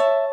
you